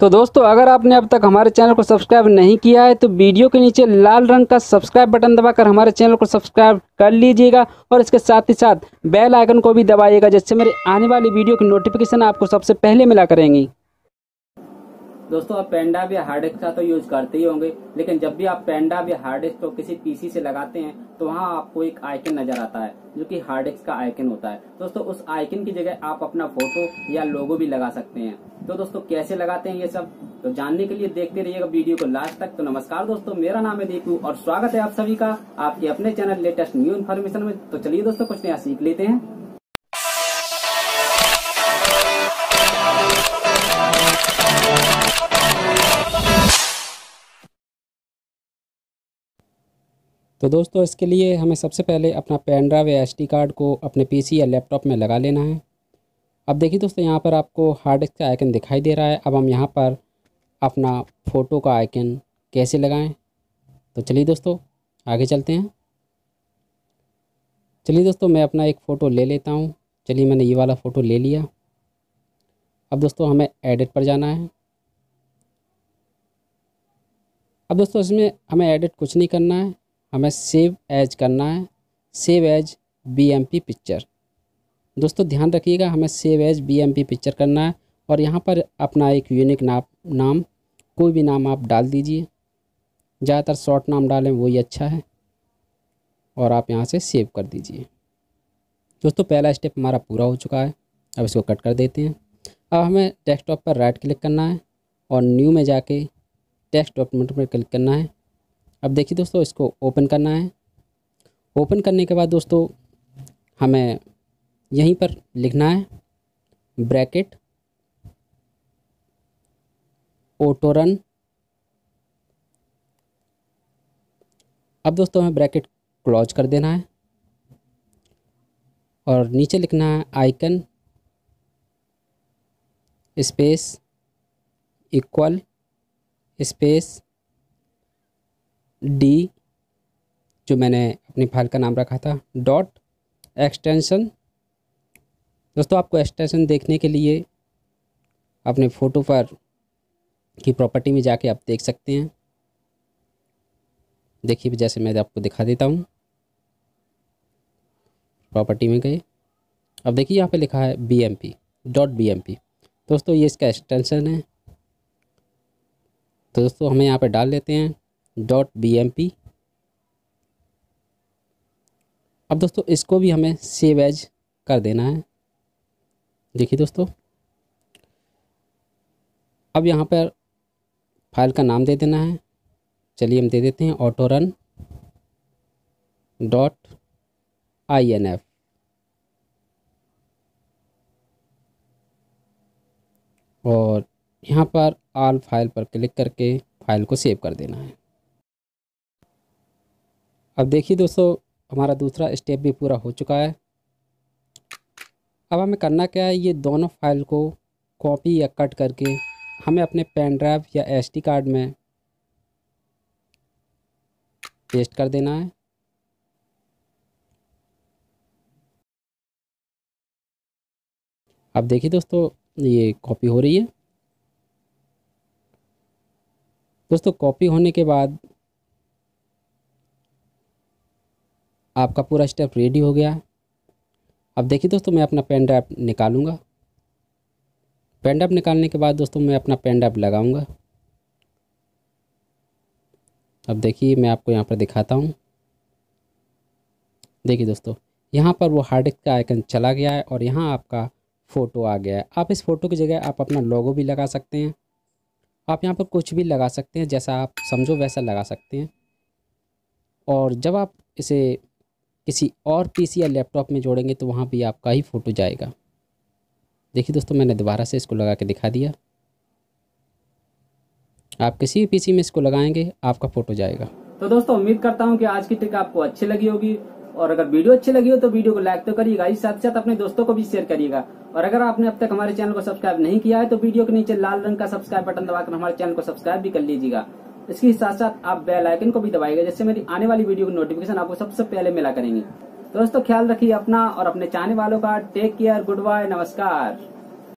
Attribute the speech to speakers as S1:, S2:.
S1: तो दोस्तों, अगर आपने अब तक हमारे चैनल को सब्सक्राइब नहीं किया है तो वीडियो के नीचे लाल रंग का सब्सक्राइब बटन दबाकर हमारे चैनल को सब्सक्राइब कर लीजिएगा और इसके साथ ही साथ बेल आइकन को भी दबाइएगा, जिससे मेरे आने वाली वीडियो की नोटिफिकेशन आपको सबसे पहले मिला करेंगी। दोस्तों, आप पेनड्राइव या हार्ड डिस्क का तो यूज़ करते ही होंगे, लेकिन जब भी आप पेनड्राइव या हार्ड डिस्क को किसी पीसी से लगाते हैं तो वहाँ आपको एक आइकन नज़र आता है, जो कि हार्ड डिस्क का आइकन होता है। दोस्तों, उस आइकन की जगह आप अपना फ़ोटो या लोगो भी लगा सकते हैं। तो दोस्तों, कैसे लगाते हैं ये सब तो जानने के लिए देखते रहिएगा वीडियो को लास्ट तक। तो नमस्कार दोस्तों, मेरा नाम है दीपू और स्वागत है आप सभी का आपके अपने चैनल लेटेस्ट न्यू इन्फॉर्मेशन में। तो चलिए दोस्तों, कुछ नया सीख लेते हैं। तो दोस्तों, इसके लिए हमें सबसे पहले अपना पेन ड्राइव या एसडी कार्ड को अपने पीसी या लैपटॉप में लगा लेना है। अब देखिए दोस्तों, यहाँ पर आपको हार्ड डिस्क का आइकन दिखाई दे रहा है। अब हम यहाँ पर अपना फ़ोटो का आइकन कैसे लगाएँ? तो चलिए दोस्तों, आगे चलते हैं। चलिए दोस्तों, मैं अपना एक फ़ोटो ले लेता हूँ। चलिए, मैंने ये वाला फ़ोटो ले लिया। अब दोस्तों, हमें एडिट पर जाना है। अब दोस्तों, इसमें हमें एडिट कुछ नहीं करना है। हमें सेव एज करना है। सेव एज बीएमपी पिक्चर दोस्तों, ध्यान रखिएगा, हमें सेव एज बीएमपी पिक्चर करना है और यहाँ पर अपना एक यूनिक नाम नाम, कोई भी नाम आप डाल दीजिए। ज़्यादातर शॉर्ट नाम डालें, वही अच्छा है और आप यहाँ से सेव कर दीजिए। दोस्तों, पहला स्टेप हमारा पूरा हो चुका है। अब इसको कट कर देते हैं। अब हमें डेस्कटॉप पर राइट क्लिक करना है और न्यू में जाके टेक्स्ट डॉक्यूमेंट पर क्लिक करना है। अब देखिए दोस्तों, इसको ओपन करना है। ओपन करने के बाद दोस्तों, हमें यहीं पर लिखना है, ब्रैकेट ऑटो रन अब दोस्तों हमें ब्रैकेट क्लोज कर देना है और नीचे लिखना है icon, space, equal, space, D, जो मैंने अपनी फ़ाइल का नाम रखा था, डॉट, एक्सटेंशन दोस्तों, आपको एक्सटेंशन देखने के लिए अपने फ़ोटो पर की प्रॉपर्टी में जाके आप देख सकते हैं। देखिए, जैसे मैं आपको दिखा देता हूँ प्रॉपर्टी में गए। अब देखिए, यहाँ पे लिखा है B M P dot B M P दोस्तों, ये इसका एक्सटेंशन है। तो दोस्तों, हमें यहाँ पे डाल लेते हैं डॉट बी एम पी अब दोस्तों, इसको भी हमें सेव एज कर देना है। देखिए दोस्तों, अब यहाँ पर फ़ाइल का नाम दे देना है। चलिए हम दे देते हैं auto run dot I N F और यहाँ पर आल फ़ाइल पर क्लिक करके फ़ाइल को सेव कर देना है। अब देखिए दोस्तों, हमारा दूसरा स्टेप भी पूरा हो चुका है। अब हमें करना क्या है, ये दोनों फ़ाइल को कॉपी या कट करके हमें अपने पेन ड्राइव या एसडी कार्ड में पेस्ट कर देना है। अब देखिए दोस्तों, ये कॉपी हो रही है। दोस्तों कॉपी होने के बाद आपका पूरा स्टेप रेडी हो गया। अब देखिए दोस्तों, मैं अपना पेन ड्राइव निकालूँगा। पेन ड्राइव निकालने के बाद दोस्तों, मैं अपना पेन ड्राइव लगाऊँगा। अब देखिए, मैं आपको यहाँ पर दिखाता हूँ। देखिए दोस्तों, यहाँ पर वो हार्ड डिस्क का आइकन चला गया है और यहाँ आपका फ़ोटो आ गया है। आप इस फ़ोटो की जगह आप अपना लोगो भी लगा सकते हैं। आप यहाँ पर कुछ भी लगा सकते हैं, जैसा आप समझो वैसा लगा सकते हैं। और जब आप इसे किसी और पीसी या लैपटॉप में जोड़ेंगे तो वहाँ भी आपका ही फ़ोटो जाएगा। देखिए दोस्तों, मैंने दोबारा से इसको लगा के दिखा दिया। आप किसी भी पीसी में इसको लगाएँगे, आपका फ़ोटो जाएगा। तो दोस्तों, उम्मीद करता हूँ कि आज की ट्रिक आपको अच्छी लगी होगी। और अगर वीडियो अच्छी लगी हो तो वीडियो को लाइक तो करिएगा। इस साथ साथ अपने दोस्तों को भी शेयर करिएगा। और अगर आपने अब तक हमारे चैनल को सब्सक्राइब नहीं किया है तो वीडियो के नीचे लाल रंग का सब्सक्राइब बटन दबाकर हमारे चैनल को सब्सक्राइब भी कर लीजिएगा। इसके साथ साथ आप बेल आइकन को भी दबाएगा जिससे मेरी आने वाली वीडियो की नोटिफिकेशन आपको सबसे पहले मिला करेंगे। दोस्तों, ख्याल रखिए अपना और अपने चाहने वालों का टेक केयर गुड बाय नमस्कार।